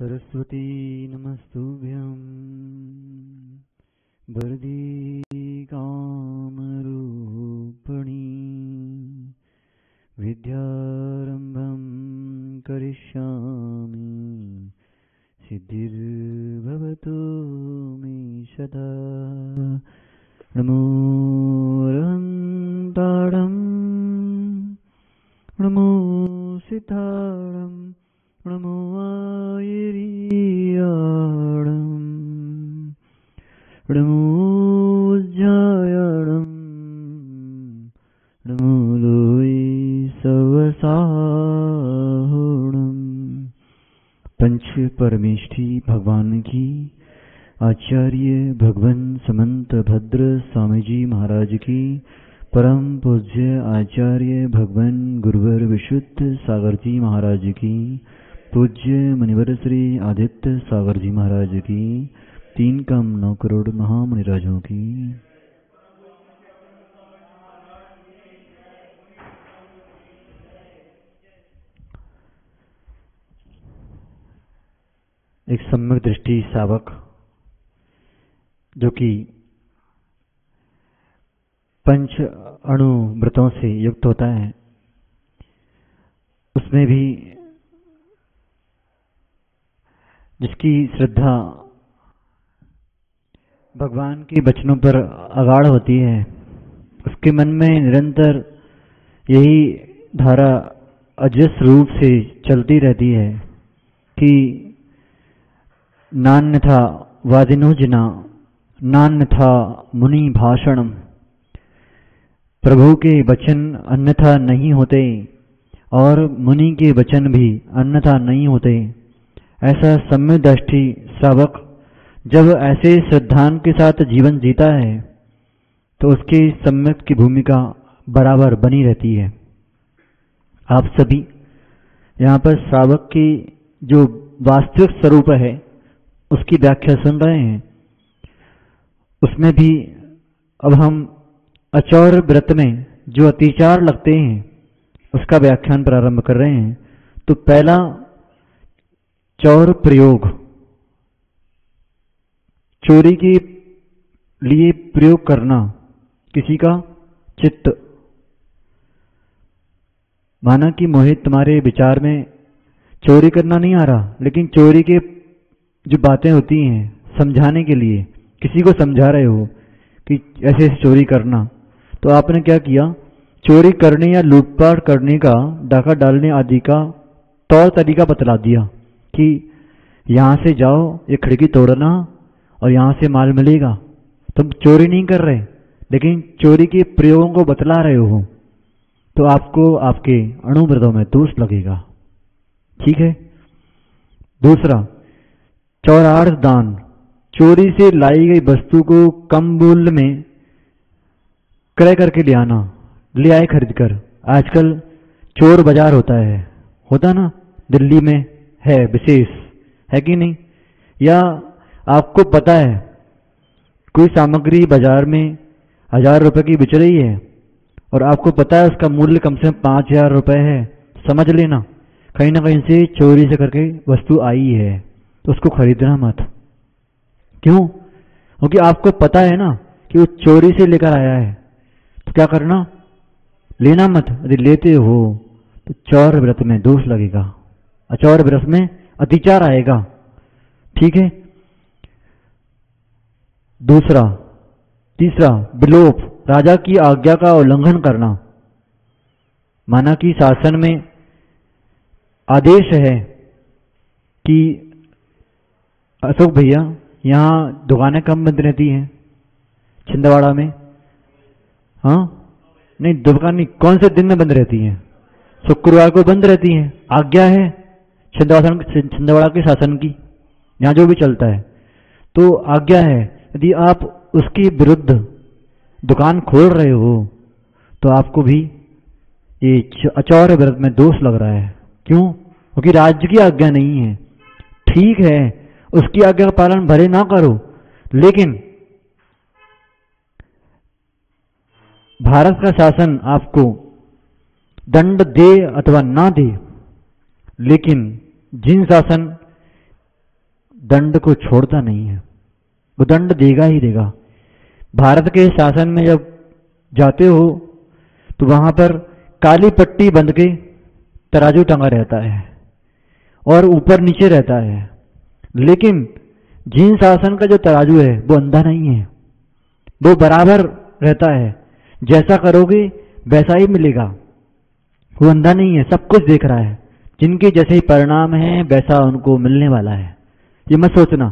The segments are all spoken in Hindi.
सरस्वती नमस्तुभ्यं वरदी कामरूपिणी विद्यारम्भं करिष्यामि। सिद्धिर्भवतु मे सदा। नमो नमो सिद्धाडं पंच परमेष्ठी भगवान की, आचार्य भगवान समंत भद्र स्वामी जी महाराज की, परम पूज्य आचार्य भगवान गुरुवर विशुद्ध सागर जी महाराज की पूज्य मुनिवर श्री आदित्य सागर जी महाराज की तीन कम नौ करोड़ महामुनिराजों की। एक सम्यक दृष्टि सावक, जो कि पंच अणु मृतों से युक्त होता है, उसमें भी जिसकी श्रद्धा भगवान के वचनों पर अगाढ़ होती है, उसके मन में निरंतर यही धारा अजस रूप से चलती रहती है कि नान्यथा वादिनोजना नान्यथा मुनि भाषणम। प्रभु के वचन अन्यथा नहीं होते और मुनि के वचन भी अन्यथा नहीं होते। ऐसा सम्यदृष्टि श्रावक जब ऐसे श्रद्धान के साथ जीवन जीता है तो उसकी सम्यक की भूमिका बराबर बनी रहती है। आप सभी, यहाँ पर श्रावक की जो वास्तविक स्वरूप है, उसकी व्याख्या सुन रहे हैं। उसमें भी अब हम अचौर व्रत में जो अतिचार लगते हैं, उसका व्याख्यान प्रारंभ कर रहे हैं। तो पहला चौर प्रयोग। चोरी के लिए प्रयोग करना किसी का चित्त। माना कि मोहित तुम्हारे विचार में चोरी करना नहीं आ रहा, लेकिन चोरी के जो बातें होती हैं, समझाने के लिए, किसी को समझा रहे हो कि ऐसे चोरी करना तो आपने क्या किया? चोरी करने या लूटपाट करने का, डाका डालने आदि का, तौर तरीका बतला दिया। कि यहाँ से जाओ, ये खिड़की तोड़ना और यहाँ से माल मिलेगा। तुम चोरी नहीं कर रहे, लेकिन चोरी के प्रयोगों को बतला रहे हो। तो आपको आपके अणुव्रतों में दोष लगेगा। ठीक है? दूसरा चौरार्थ दान। चोरी से लाई गई वस्तु को कम मूल्य में क्रय करके ले आना, ले आए खरीद कर आजकल चोर बाज़ार होता है। होता ना? दिल्ली में है, विशेष, है कि नहीं? या आपको पता है, कोई सामग्री बाज़ार में हज़ार रुपए की बिच रही है और आपको पता है उसका मूल्य कम से कम पाँच हज़ार रुपए है, समझ लेना। कहीं ना कहीं से चोरी से करके वस्तु आई है तो उसको खरीदना मत। क्यों? क्योंकि आपको पता है ना कि वो चोरी से लेकर आया है। तो क्या करना? लेना मत। यदि लेते हो तो चौर व्रत में दोष लगेगा। अचौर व्रत में अतिचार आएगा। ठीक है? दूसरा, तीसरा, विलोप, राजा की आज्ञा का उल्लंघन करना। माना कि शासन में आदेश है कि अशोक भैया यहाँ दुकानें कम बंद रहती हैं। छिंदवाड़ा में। हाँ? नहीं, दुकान कौन से दिन में बंद रहती हैं? शुक्रवार को बंद रहती हैं। आज्ञा है। छिंदवाड़ा छिंदवाड़ा के शासन की, यहाँ जो भी चलता है। तो आज्ञा है, यदि आप उसके विरुद्ध दुकान खोल रहे हो तो आपको भी ये अचौर व्रत में दोष लग रहा है। क्यों? क्योंकि राज्य की आज्ञा नहीं है। ठीक है, उसकी आज्ञा का पालन भले ना करो, लेकिन भारत का शासन आपको दंड दे अथवा ना दे लेकिन जिन शासन दंड को छोड़ता नहीं है, वो दंड देगा ही देगा। भारत के शासन में जब जाते हो तो वहाँ पर काली पट्टी बंध के तराजू टंगा रहता है और ऊपर नीचे रहता है। लेकिन जिन शासन का जो तराजू है, वो अंधा नहीं है। वो बराबर रहता है। जैसा करोगे, वैसा ही मिलेगा। वो अंधा नहीं है, सब कुछ देख रहा है। जिनके जैसे ही परिणाम है, वैसा उनको मिलने वाला है। ये मत सोचना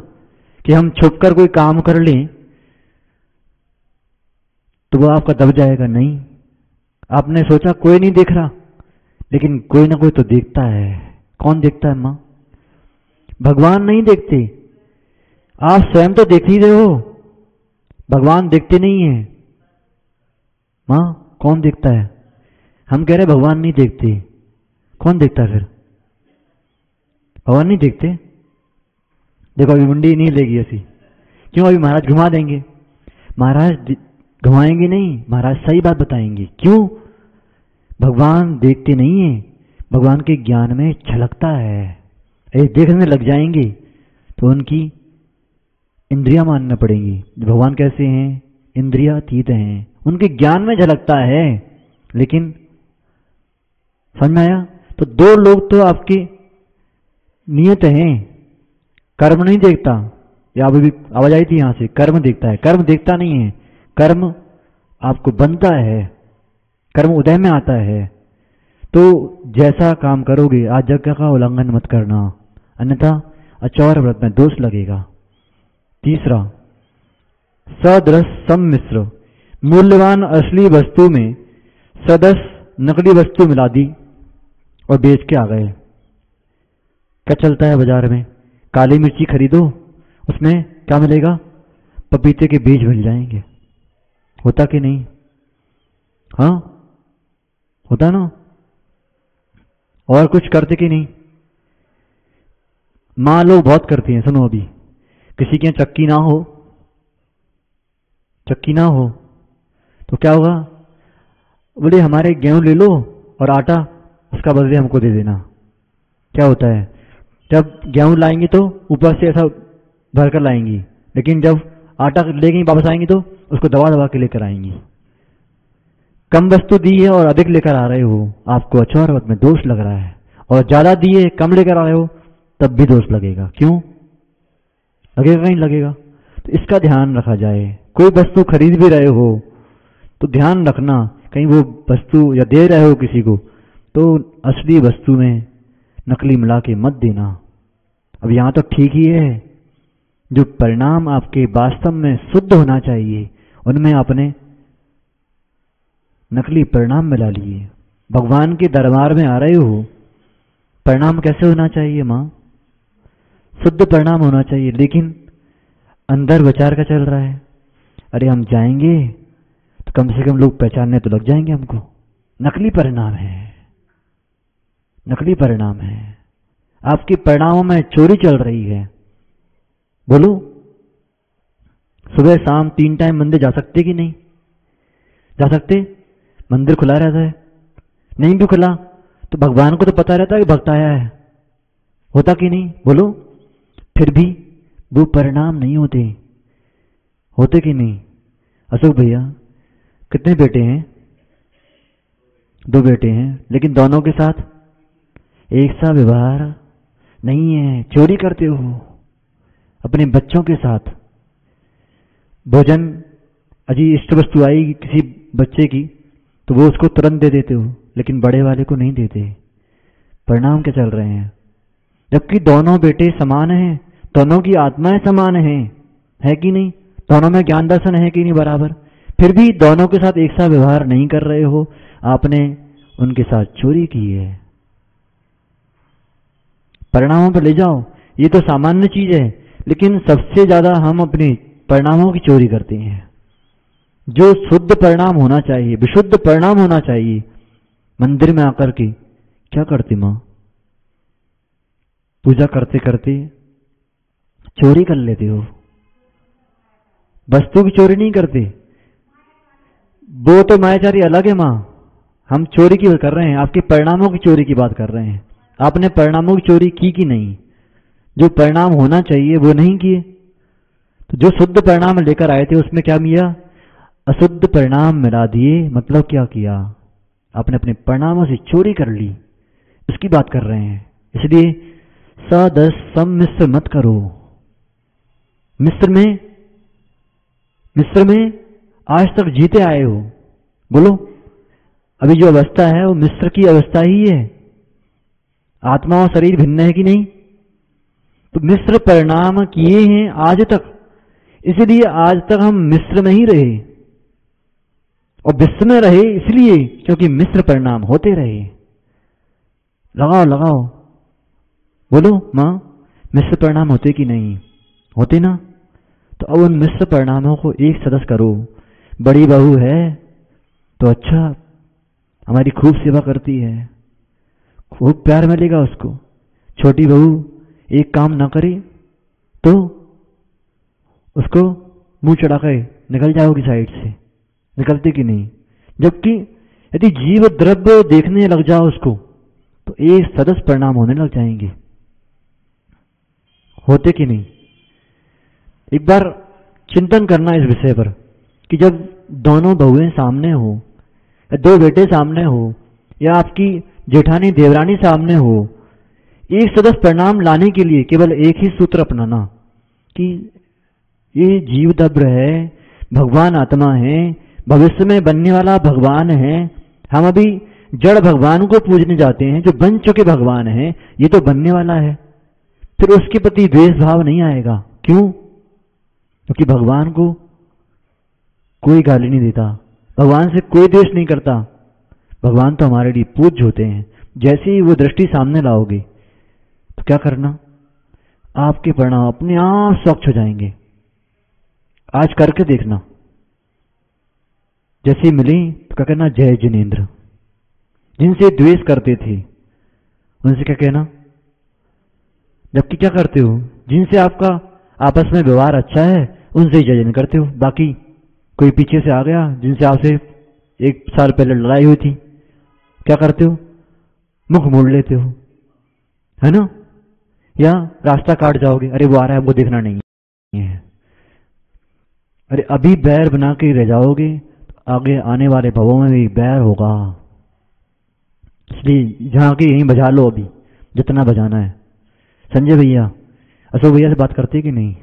कि हम छुप कर कोई काम कर लें तो वो आपका दब जाएगा। नहीं। आपने सोचा कोई नहीं देख रहा, लेकिन कोई ना कोई तो देखता है। कौन देखता है, माँ? भगवान नहीं देखते। आप स्वयं तो देख ही रहे हो। भगवान देखते नहीं है। माँ, कौन देखता है? हम कह रहे भगवान नहीं देखते। कौन देखता है फिर? भगवान नहीं देखते। देखो, अभी मुंडी नहीं लेगी ऐसी। क्यों? अभी महाराज घुमा देंगे। महाराज घुमाएँगे नहीं, महाराज सही बात बताएँगे। क्यों? भगवान देखते नहीं है। भगवान के ज्ञान में छलकता है। ऐसे देखने लग जाएँगे तो उनकी इंद्रिया मानना पड़ेंगी। भगवान कैसे हैं? इंद्रिया अतीत हैं। उनके ज्ञान में झलकता है। लेकिन समझ में आया? तो दो लोग तो आपकी नियत हैं। कर्म नहीं देखता। या अभी आवाज़ आई थी यहाँ से, कर्म देखता है। कर्म देखता नहीं है। कर्म आपको बनता है। कर्म उदय में आता है। तो जैसा काम करोगे, आज्ञा का उल्लंघन मत करना। अन्यथा अचौर व्रत में दोष लगेगा। तीसरा, सदृश सम्मिश्र। मूल्यवान असली वस्तु में सदस नकली वस्तु मिला दी और बेच के आ गए। क्या चलता है बाज़ार में? काली मिर्ची खरीदो, उसमें क्या मिलेगा? पपीते के बीज मिल जाएँगे। होता कि नहीं? हाँ? होता ना? और कुछ करते कि नहीं? माँ लोग बहुत करती हैं, सुनो अभी। किसी के चक्की ना हो, चक्की ना हो तो क्या होगा? बोले, हमारे गेहूँ ले लो और आटा, उसका बदले हमको दे देना। क्या होता है? जब गेहूँ लाएँगे तो ऊपर से ऐसा भर कर लाएँगी। लेकिन जब आटा ले गई वापस आएँगी तो उसको दबा दबा के लेकर आएँगी। कम वस्तु दी है और अधिक लेकर आ रहे हो। आपको अचौर में दोष लग रहा है। और ज़्यादा दिए कम लेकर आ रहे हो, तब भी दोष लगेगा। क्यों? लगेगा कहीं लगेगा। तो इसका ध्यान रखा जाए। कोई वस्तु खरीद भी रहे हो तो ध्यान रखना। कहीं वो वस्तु या दे रहे हो किसी को तो असली वस्तु में नकली मिला के मत देना। अब यहाँ तो ठीक ही है। जो परिणाम आपके वास्तव में शुद्ध होना चाहिए, उनमें आपने नकली परिणाम मिला लिए। भगवान के दरबार में आ रहे हो। परिणाम कैसे होना चाहिए माँ? शुद्ध परिणाम होना चाहिए, लेकिन अंदर विचार का चल रहा है। अरे हम जाएँगे तो कम से कम लोग पहचानने तो लग जाएँगे हमको। नकली परिणाम है। नकली परिणाम है। आपके परिणामों में चोरी चल रही है। बोलो, सुबह शाम तीन टाइम मंदिर जा सकते कि नहीं? जा सकते? मंदिर खुला रहता है। नहीं भी खुला तो भगवान को तो पता रहता है कि भक्त आया है। होता कि नहीं? बोलो, फिर भी वो परिणाम नहीं होते। होते कि नहीं? अशोक भैया, कितने बेटे हैं? दो बेटे हैं, लेकिन दोनों के साथ एक सा व्यवहार नहीं है, चोरी करते हो, अपने बच्चों के साथ। भोजन, अजी इष्ट वस्तु आई किसी बच्चे की तो वो उसको तुरंत दे देते हो, लेकिन बड़े वाले को नहीं देते। परिणाम क्या चल रहे हैं? जबकि दोनों बेटे समान हैं, दोनों की आत्माएँ समान हैं, है कि नहीं? दोनों में ज्ञान दर्शन है कि नहीं बराबर? फिर भी दोनों के साथ एक सा व्यवहार नहीं कर रहे हो, आपने उनके साथ चोरी की है। परिणामों पर ले जाओ। ये तो सामान्य चीज़ है, लेकिन सबसे ज़्यादा हम अपने परिणामों की चोरी करते हैं। जो शुद्ध परिणाम होना चाहिए, विशुद्ध परिणाम होना चाहिए, मंदिर में आकर के क्या करती माँ? पूजा करते करते चोरी कर लेते हो। वस्तु की चोरी नहीं करते। वो तो मायाचारी अलग है माँ। हम चोरी की कर रहे हैं, आपके परिणामों की चोरी की बात कर रहे हैं। आपने परिणामों की चोरी की कि नहीं? जो परिणाम होना चाहिए, वो नहीं किए। तो जो शुद्ध परिणाम लेकर आए थे, उसमें क्या मिला? अशुद्ध परिणाम मिला दिए। मतलब क्या किया? आपने अपने परिणामों से चोरी कर ली। उसकी बात कर रहे हैं। इसलिए सदस सम्मिश्र मत करो। मिस्र में मिस्र में आज तक जीते आए हो। बोलो, अभी जो अवस्था है, वो मिस्र की अवस्था ही है। आत्मा और शरीर भिन्न है कि नहीं? तो मिश्र परिणाम किए हैं आज तक। इसलिए आज तक हम मिस्र में ही रहे। और विश्व में रहे इसलिए क्योंकि मिश्र परिणाम होते रहे। लगाओ लगाओ। बोलो, माँ, मिश्र परिणाम होते कि नहीं? होते ना? तो अब उन मिश्र परिणामों को एक सदस्य करो। बड़ी बहू है तो अच्छा हमारी खूब सेवा करती है। खूब प्यार मिलेगा उसको। छोटी बहू, एक काम ना करे तो उसको मुँह चढ़ा कर निकल जाओगी साइड से। निकलती कि नहीं? जबकि यदि जीव द्रव्य देखने लग जाओ उसको तो एक सदस्य परिणाम होने लग जाएँगे। होते कि नहीं? एक बार चिंतन करना इस विषय पर, कि जब दोनों बहुएँ सामने हो, या दो बेटे सामने हो, या आपकी जेठानी देवरानी सामने हो, एक सदस्य परिणाम लाने के लिए केवल एक ही सूत्र अपनाना कि ये जीव दब्र है, भगवान आत्मा है, भविष्य में बनने वाला भगवान है। हम अभी जड़ भगवान को पूजने जाते हैं, जो बन चुके भगवान है, ये तो बनने वाला है। फिर उसके प्रति द्वेष भाव नहीं आएगा। क्यों? क्योंकि भगवान को कोई गाली नहीं देता, भगवान से कोई द्वेष नहीं करता। भगवान तो हमारे लिए पूज्य होते हैं। जैसे ही वो दृष्टि सामने लाओगे तो क्या करना? आपके परिणाम अपने आप स्वच्छ हो जाएँगे। आज करके देखना। जैसे मिली तो क्या कहना? जय जिनेन्द्र। जिनसे द्वेष करते थे, उनसे क्या कहना? जबकि क्या करते हो? जिनसे आपका आपस में व्यवहार अच्छा है, उनसे जय जन करते हो। बाकी कोई पीछे से आ गया, जिनसे आपसे एक साल पहले लड़ाई हुई थी क्या करते हो? मुख मोड़ लेते हो। है ना? या रास्ता काट जाओगे, अरे वो आ रहा है वो देखना नहीं है। अरे अभी बैर बना के रह जाओगे तो आगे आने वाले भवों में भी बैर होगा। इसलिए जहाँ के यहीं बजा लो अभी, जितना बजाना है। संजय भैया, अशोक भैया से बात करते कि नहीं?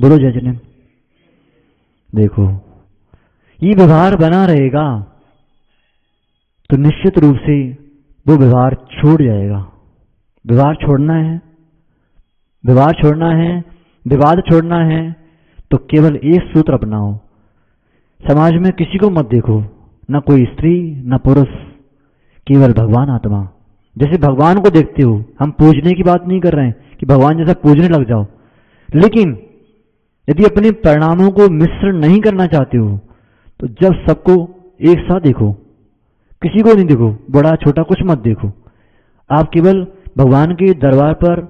बोलो जय जन देखो, ये व्यवहार बना रहेगा। तो निश्चित रूप से वो व्यवहार छोड़ जाएगा। व्यवहार छोड़ना है। व्यवहार छोड़ना है, विवाद छोड़ना है तो केवल एक सूत्र अपनाओ। समाज में किसी को मत देखो, न कोई स्त्री, न पुरुष, केवल भगवान आत्मा। जैसे भगवान को देखते हो, हम पूजने की बात नहीं कर रहे हैं कि भगवान जैसा पूजने लग जाओ। लेकिन यदि अपने परिणामों को मिश्रण नहीं करना चाहते हो तो जब सबको एक साथ देखो किसी को नहीं देखो, बड़ा, छोटा, कुछ मत देखो। आप केवल भगवान के दरबार पर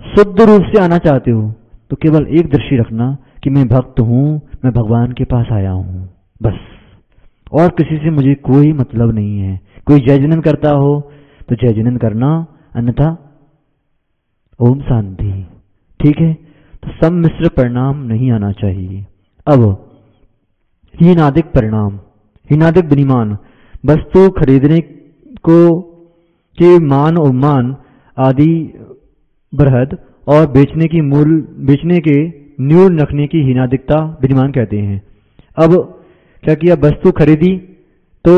शुद्ध रूप से आना चाहते हो तो केवल एक दृष्टि रखना कि मैं भक्त हूँ, मैं भगवान के पास आया हूँ, बस। और किसी से मुझे कोई मतलब नहीं है। कोई जय जनन करता हो तो जय जनन करना, अन्यथा ओम शांति। ठीक है? तो सम्मिश्र परिणाम नहीं आना चाहिए। अब, हीनादिक परिणाम, हीनादिक विनिमान। वस्तु खरीदने को के मान और मान आदि बृहद और बेचने की मूल, बेचने के न्यून रखने की हीनादिकता विनिमान कहते हैं। अब, क्या किया वस्तु खरीदी तो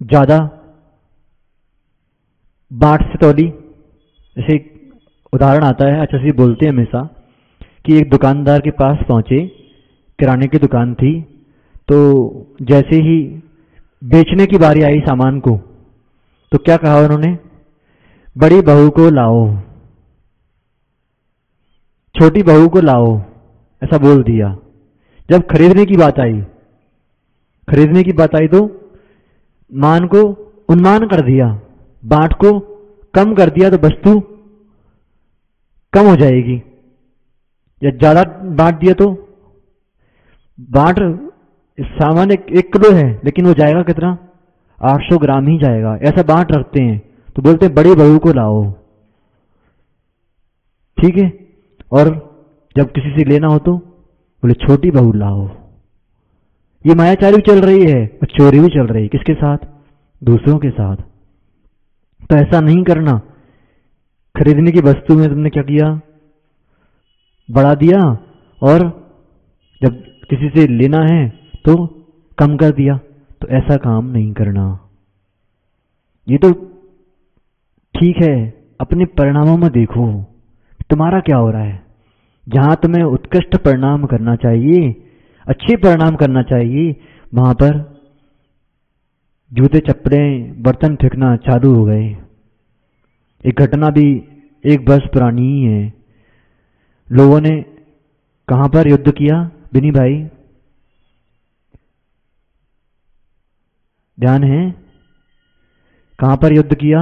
ज़्यादा बाट से तोली जैसे उदाहरण आता है अच्छा सी बोलते हैं हमेशा कि एक दुकानदार के पास पहुँचे, किराने की दुकान थी तो जैसे ही बेचने की बारी आई सामान को। तो क्या कहा उन्होंने? बड़ी बहू को लाओ। छोटी बहू को लाओ, ऐसा बोल दिया। जब खरीदने की बात आई, खरीदने की बात आई तो मान को उन्मान कर दिया, बांट को कम कर दिया तो वस्तु कम हो जाएगी। या ज़्यादा बांट दिया तो बांट सामान्य एक किलो है, लेकिन वो जाएगा कितना? 800 ग्राम ही जाएगा। ऐसा बांट रखते हैं। तो बोलते हैं, बड़ी बहू को लाओ। ठीक है? और जब किसी से लेना हो तो बोले, छोटी बहू लाओ। ये मायाचारी भी चल रही है और चोरी भी चल रही है। किसके साथ? दूसरों के साथ। तो ऐसा नहीं करना। खरीदने की वस्तु में तुमने क्या किया? बढ़ा दिया। और जब किसी से लेना है तो कम कर दिया तो ऐसा काम नहीं करना। ये तो ठीक है, अपने परिणामों में देखो, तुम्हारा क्या हो रहा है? जहाँ तुम्हें उत्कृष्ट परिणाम करना चाहिए, अच्छे परिणाम करना चाहिए, वहाँ पर जूते, चप्पलें, बर्तन फेंकना चालू हो गए। एक घटना भी एक वर्ष पुरानी ही है। लोगों ने कहाँ पर युद्ध किया? बिनी भाई? ध्यान है? कहाँ पर युद्ध किया?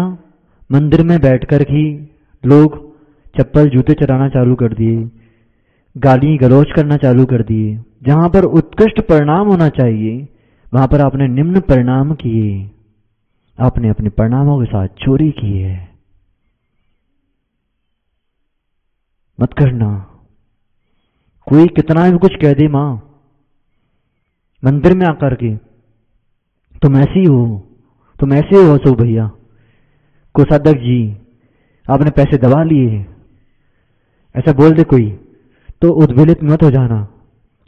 मंदिर में बैठकर ही लोग चप्पल जूते चलाना चालू कर दिए, गाली गलोच करना चालू कर दिए। जहाँ पर उत्कृष्ट परिणाम होना चाहिए, वहाँ पर आपने निम्न परिणाम किए। आपने अपने परिणामों के साथ चोरी की है। मत करना। कोई कितना भी कुछ कह दे माँ। मंदिर में आकर के तुम ऐसी हो, तुम ऐसे हो सो भैया। कोषाध्यक्ष जी, आपने पैसे दबा लिए ऐसा बोल दे कोई तो उद्वेलित मत हो जाना,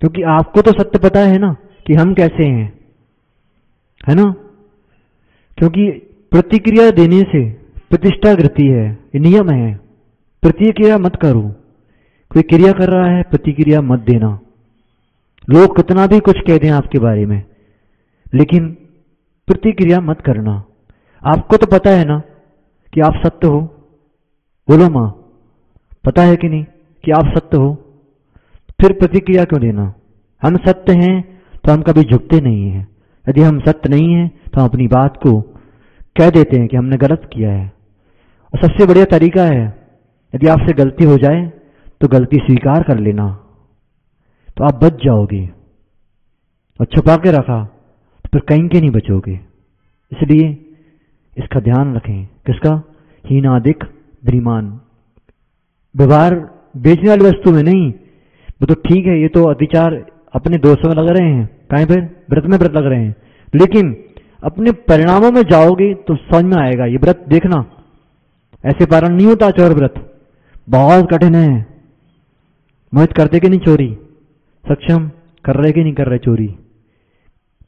क्योंकि आपको तो सत्य पता है ना कि हम कैसे हैं। है ना? क्योंकि प्रतिक्रिया देने से प्रतिष्ठा गिरती है नियम है। प्रतिक्रिया मत करो। कोई क्रिया कर रहा है, प्रतिक्रिया मत देना। लोग कितना भी कुछ कह दें आपके बारे में, लेकिन प्रतिक्रिया मत करना। आपको तो पता है ना कि आप सत्य हो। बोलो माँ, पता है कि नहीं कि आप सत्य हो? फिर प्रतिक्रिया क्यों देना? हम सत्य हैं तो हम कभी झुकते नहीं हैं। यदि हम सत्य नहीं हैं तो हम अपनी बात को कह देते हैं कि हमने गलत किया है। और सबसे बढ़िया तरीका है, यदि आपसे गलती हो जाए तो गलती स्वीकार कर लेना। तो आप बच जाओगे। और छुपा के रखा फिर कहीं के नहीं बचोगे। इसलिए इसका ध्यान रखें। किसका? हीनादिक द्रिमान। व्यवहार बेचने वाली वस्तु में नहीं। वो तो ठीक है, ये तो अतिचार अपने दोस्तों में लग रहे हैं। कहीं पर? व्रत में व्रत लग रहे हैं। लेकिन अपने परिणामों में जाओगे तो समझ में आएगा, ये व्रत देखना। ऐसे पारण नहीं होता चोर व्रत। बहुत कठिन है। मोहित करते कि नहीं चोरी? सक्षम? कर रहे कि नहीं कर रहे चोरी?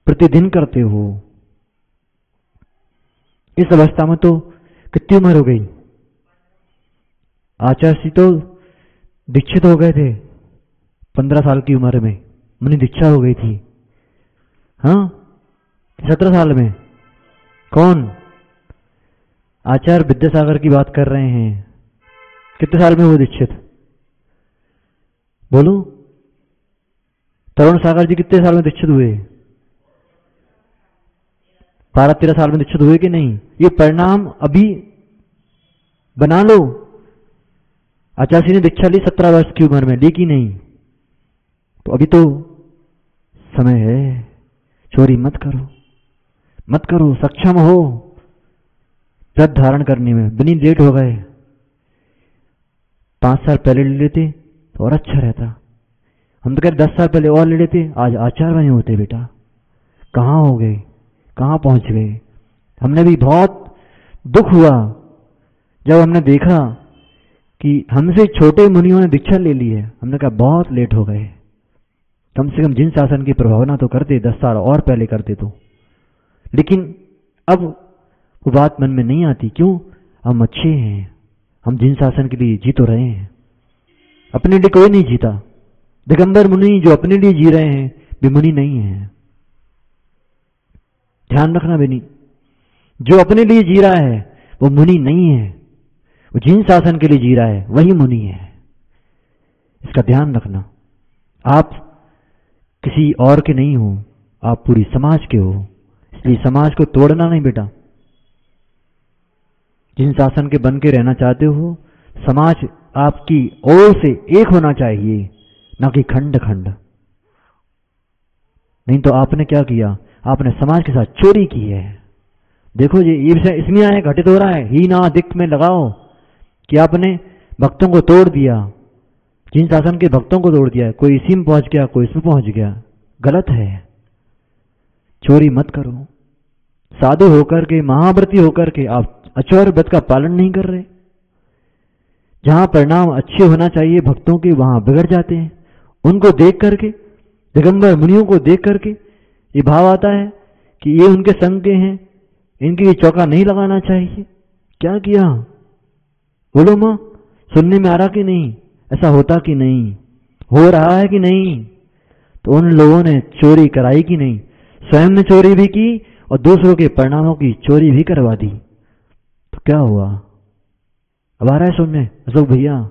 प्रतिदिन करते हो। इस अवस्था में तो कितनी उम्र हो गई। आचार्य तो दीक्षित हो गए थे। पंद्रह साल की उम्र में मनी दीक्षा हो गई थी। हाँ सत्रह साल में। कौन? आचार्य विद्यासागर की बात कर रहे हैं। कितने साल में हुए दीक्षित? बोलो। तरुण सागर जी कितने साल में दीक्षित हुए? बारह तेरह साल में दीक्षित हुए कि नहीं? ये परिणाम अभी बना लो। आचार्य ने दीक्षा ली सत्रह वर्ष की उम्र में, ली कि नहीं? तो अभी तो समय है। चोरी मत करो। मत करो, सक्षम हो। व्रत धारण करने में। बिनी लेट हो गए। पाँच साल पहले ले लेते तो और अच्छा रहता। हम तो कह दस साल पहले और ले लेते। आज आचार बने होते बेटा। कहाँ हो गए? कहाँ पहुँच गए? हमने भी बहुत दुख हुआ जब हमने देखा कि हमसे छोटे मुनियों ने दीक्षा ले ली है। हमने कहा, बहुत लेट हो गए। कम से कम जिन शासन की प्रभावना तो करते, दस साल और पहले करते तो। लेकिन अब वो बात मन में नहीं आती। क्यों? हम अच्छे हैं। हम जिन शासन के लिए जी तो रहे हैं। अपने लिए कोई नहीं जीता। दिगंबर मुनि जो अपने लिए जी रहे हैं, वे मुनि नहीं है। ध्यान रखना बेनी। जो अपने लिए जी रहा है, वो मुनि नहीं है। वो जिन शासन के लिए जी रहा है, वही मुनि है। इसका ध्यान रखना। आप किसी और के नहीं हो, आप पूरी समाज के हो। इसलिए समाज को तोड़ना नहीं बेटा। जिन शासन के बन के रहना चाहते हो, समाज आपकी ओर से एक होना चाहिए, ना कि खंड खंड नहीं तो आपने क्या किया? आपने समाज के साथ चोरी की है। देखो जी ये विषय इसमें आए घटित हो रहा है। ही ना दिक में लगाओ कि आपने भक्तों को तोड़ दिया। जिन शासन के भक्तों को तोड़ दिया, कोई इसी में पहुँच गया, कोई इसमें पहुँच गया। गलत है। चोरी मत करो। साधु होकर के, महाव्रती होकर के आप अचौर व्रत का पालन नहीं कर रहे। जहाँ परिणाम अच्छे होना चाहिए, भक्तों के वहाँ बिगड़ जाते हैं। उनको देख करके, दिगंबर मुनियों को देख करके ये भाव आता है कि ये उनके संग के हैं, इनके ये चौका नहीं लगाना चाहिए। क्या किया? बोलो माँ, सुनने में आ रहा कि नहीं? ऐसा होता कि नहीं? हो रहा है कि नहीं? तो उन लोगों ने चोरी कराई कि नहीं? स्वयं ने चोरी भी की और दूसरों के परिणामों की चोरी भी करवा दी। तो क्या हुआ? अब आ रहा है सुनने। अशोक भैया,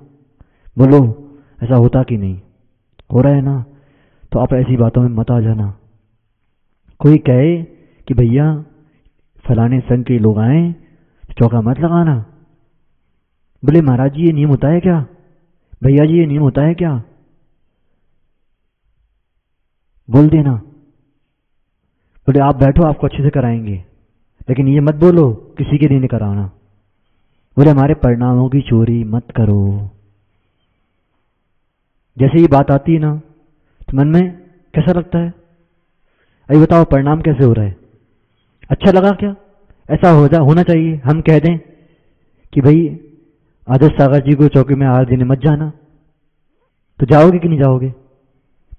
बोलो, ऐसा होता कि नहीं? हो रहा है ना? तो आप ऐसी बातों में मत आ जाना। कोई कहे कि भैया, फलाने संघ के लोग आए चौका मत लगाना। बोले, महाराज जी, ये नियम होता है क्या? भैया जी, ये नियम होता है क्या? बोल देना। बोले, आप बैठो, आपको अच्छे से कराएँगे, लेकिन ये मत बोलो, किसी के लिए कराना। बोले, हमारे परिणामों की चोरी मत करो। जैसे ये बात आती है ना तो मन में कैसा लगता है? अभी बताओ, परिणाम कैसे हो रहा है? अच्छा लगा क्या? ऐसा हो जा, होना चाहिए, हम कह दें कि भाई, आदर्श सागर जी को चौकी में हार देने मत जाना। तो जाओगे कि नहीं जाओगे?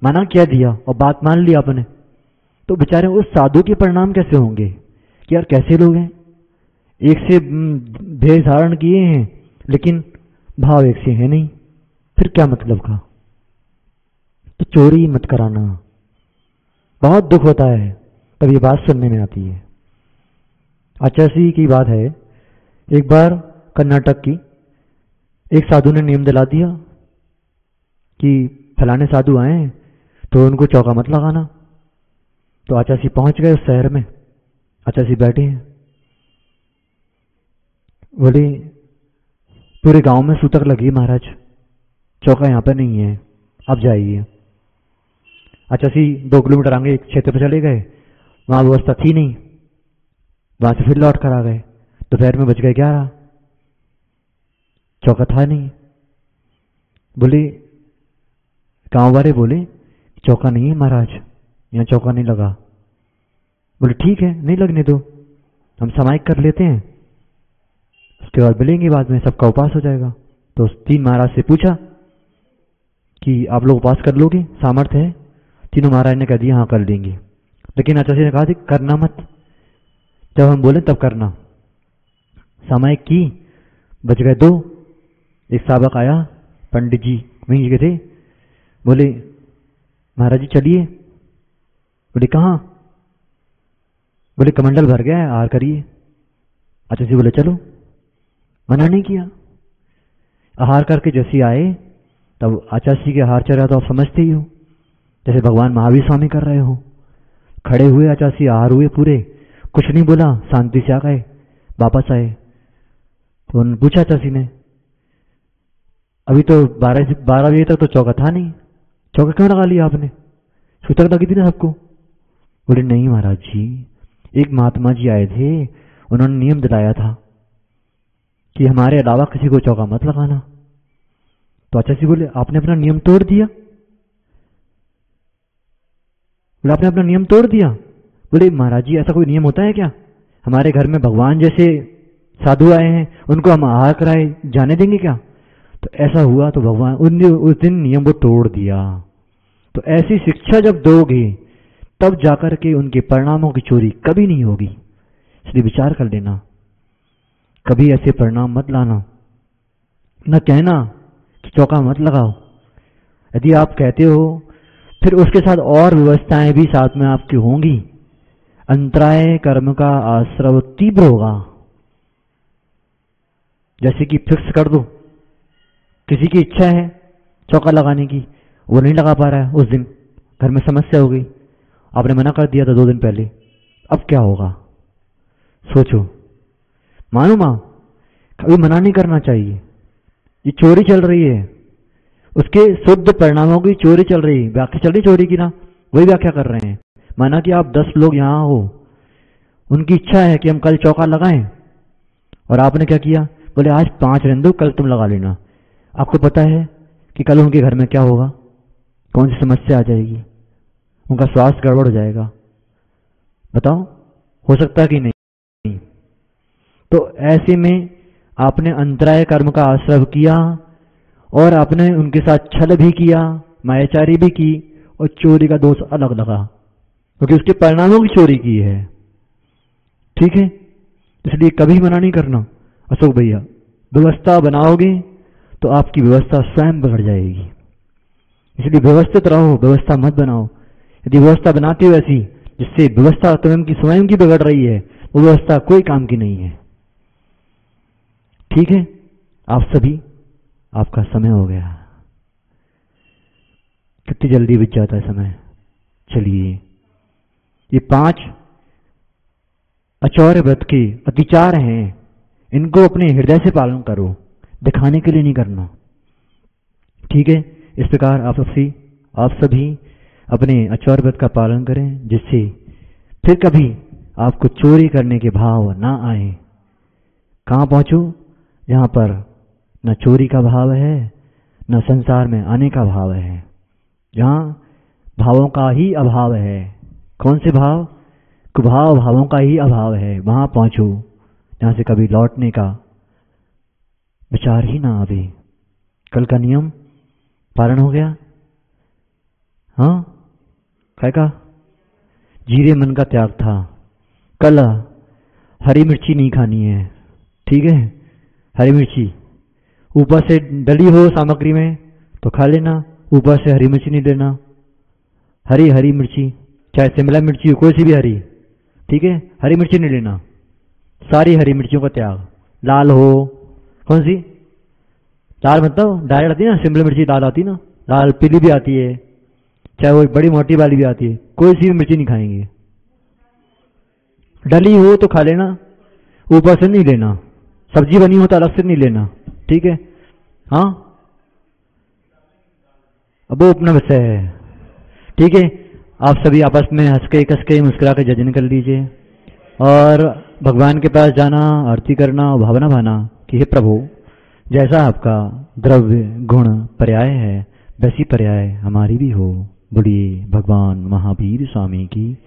माना क्या दिया और बात मान ली आपने? तो बेचारे उस साधु के परिणाम कैसे होंगे? कि यार कैसे लोग हैं? एक से भेद धारण किए हैं, लेकिन भाव एक से है नहीं। फिर क्या मतलब का? तो चोरी मत कराना। बहुत दुख होता है तब ये बात सुनने में आती है। आचार्य की बात है। एक बार कर्नाटक की एक साधु ने नियम दिला दिया कि फलाने साधु आए तो उनको चौका मत लगाना। तो आचार्य पहुँच गए उस शहर में। आचार्य बैठे हैं। बोले, पूरे गाँव में सूतक लगी महाराज। चौका यहाँ पर नहीं है। आप जाइए। अच्छा सी दो किलोमीटर आगे एक क्षेत्र पर चले गए। वहाँ व्यवस्था थी नहीं। वहाँ से फिर लौट कर आ गए। दोपहर में बच गए ग्यारह। चौका था नहीं। बोले गाँव वाले बोले, चौका नहीं है महाराज। यहाँ चौका नहीं लगा। बोले, ठीक है, नहीं लगने दो। हम समायिक कर लेते हैं। उसके बाद मिलेंगे, बाद में सबका उपास हो जाएगा। तो तीन महाराज से पूछा कि आप लोग उपास कर लोगे? सामर्थ्य है? तीनों महाराज ने कह दिया हाँ कर लेंगे लेकिन आचार्य ने कहा करना मत। जब हम बोले, तब करना। समय की बच गए दो। एक साबक आया, पंडित जी वहीं के थे। बोले, महाराज जी, चलिए। बोले, कहाँ? बोले, कमंडल भर गया है, आहार करिए। अच्छा जी बोले, चलो। मना नहीं किया। आहार करके जैसे आए, तब आचार्य के आहार चल रहा तो आप समझते ही हो। जैसे भगवान महावीर स्वामी कर रहे हो। खड़े हुए अचासी आहार हुए पूरे। कुछ नहीं बोला, शांति से आ गए, वापस आए। तो उन्होंने पूछा चाची ने, अभी तो बारह बारह बजे तक तो चौका था नहीं। चौका क्यों लगा लिया आपने? सूतक लगी थी ना सबको? बोले, नहीं महाराज जी, एक महात्मा जी आए थे, उन्होंने नियम दिलाया था कि हमारे अलावा किसी को चौका मत लगाना। तो अच्छा सी बोले, आपने अपना नियम तोड़ दिया? बोले आपने अपना नियम तोड़ दिया। बोले, महाराज जी, ऐसा कोई नियम होता है क्या? हमारे घर में भगवान जैसे साधु आए हैं, उनको हम आहार कराए, जाने देंगे क्या? तो ऐसा हुआ तो भगवान, उन उस दिन नियम को तोड़ दिया। तो ऐसी शिक्षा जब दोगे, तब जाकर के उनके परिणामों की चोरी कभी नहीं होगी। इसलिए विचार कर लेना। कभी ऐसे परिणाम मत लाना। न कहना कि चौका मत लगाओ। यदि आप कहते हो फिर उसके साथ और व्यवस्थाएँ भी साथ में आपकी होंगी। अंतराय कर्म का आश्रव तीव्र होगा। जैसे कि फिक्स कर दो। किसी की इच्छा है चौका लगाने की, वो नहीं लगा पा रहा है उस दिन। घर में समस्या हो गई। आपने मना कर दिया था दो दिन पहले। अब क्या होगा? सोचो। मानो माँ, कभी मना नहीं करना चाहिए। ये चोरी चल रही है। उसके शुद्ध परिणामों की चोरी चल रही, व्याख्या चल रही चोरी की ना, वही व्याख्या कर रहे हैं। माना कि आप दस लोग यहाँ हो, उनकी इच्छा है कि हम कल चौका लगाएँ। और आपने क्या किया? बोले, आज पाँच रहने दो कल तुम लगा लेना। आपको पता है कि कल उनके घर में क्या होगा? कौन सी समस्या आ जाएगी? उनका स्वास्थ्य गड़बड़ हो जाएगा। बताओ, हो सकता कि नहीं? तो ऐसे में आपने अंतराय कर्म का आश्रय किया और आपने उनके साथ छल भी किया, मायाचारी भी की और चोरी का दोष अलग लगा, क्योंकि उसके परिणामों की चोरी की है। ठीक है? इसलिए कभी मना नहीं करना। अशोक भैया, व्यवस्था बनाओगे तो आपकी व्यवस्था स्वयं बिगड़ जाएगी। इसलिए व्यवस्थित रहो, व्यवस्था मत बनाओ। यदि व्यवस्था बनाती हो ऐसी, जिससे व्यवस्था स्वयं की स्वयं की बिगड़ रही है, वो व्यवस्था कोई काम की नहीं है। ठीक है? आप सभी आपका समय हो गया। कितनी जल्दी बीत जाता है समय। चलिए। ये पाँच अचौर व्रत के अतिचार हैं। इनको अपने हृदय से पालन करो। दिखाने के लिए नहीं करना। ठीक है? इस प्रकार आप सभी आप सभी अपने अचौर व्रत का पालन करें, जिससे फिर कभी आपको चोरी करने के भाव ना आए। कहाँ पहुंचो? जहाँ पर न चोरी का भाव है, न संसार में आने का भाव है। जहाँ भावों का ही अभाव है। कौन से भाव? कुभाव भावों का ही अभाव है। वहाँ पहुंचू, जहाँ से कभी लौटने का विचार ही ना आवे। कल का नियम पारण हो गया? हाँ? क्या का जीरे मन का त्याग था। कल हरी मिर्ची नहीं खानी है। ठीक है? हरी मिर्ची। ऊपर से डली हो सामग्री में तो खा लेना। ऊपर से हरी मिर्ची नहीं लेना हरी हरी मिर्ची, चाहे शिमला मिर्ची हो, कोई सी भी हरी, ठीक है? हरी मिर्ची नहीं लेना। सारी हरी मिर्चियों का त्याग। लाल हो, कौन सी? लाल मतलब डायरेक्ट आती है ना, शिमला मिर्ची लाल आती ना? लाल पीली भी आती है, चाहे वो बड़ी मोटी वाली भी आती है, कोई सी भी मिर्ची नहीं खाएँगे। डली हो तो खा लेना। ऊपर से नहीं लेना। सब्ज़ी बनी हो तो अलग से नहीं लेना। ठीक है? हाँ? अब वो अपना विषय है। ठीक है? आप सभी आपस में हंस के कस के मुस्कुरा के जजन कर लीजिए। और भगवान के पास जाना, आरती करना, भावना भाना कि हे प्रभु, जैसा आपका द्रव्य, गुण, पर्याय है, वैसी पर्याय हमारी भी हो। बुढ़िए भगवान महावीर स्वामी की